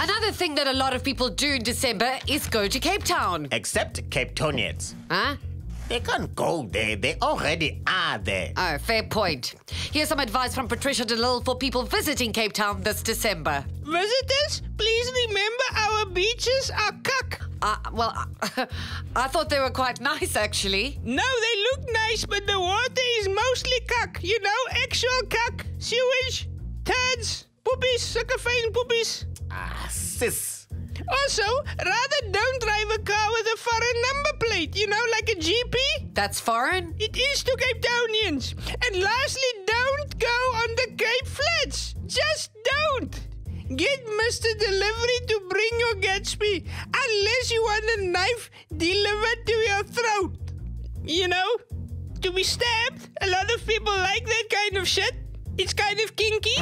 Another thing that a lot of people do in December is go to Cape Town. Except Cape Townians. Huh? They can't go there. They already are there. Oh, fair point. Here's some advice from Patricia de Lille for people visiting Cape Town this December. Visitors, please remember our beaches are cuck. Uh, well, I thought they were quite nice, actually. No, they look nice, but the water is mostly cuck. You know, actual cuck, sewage, turds, poopies, sucker fine poopies. Ah, sis. Also, rather don't drive a car with a foreign number plate, you know, like a GP. That's foreign? It is to Cape Townians. And lastly, don't go on the Cape Flats. Just don't. Get Mr. Delivery to bring your Gatsby unless you want a knife delivered to your throat. You know, to be stabbed. A lot of people like that kind of shit. It's kind of kinky.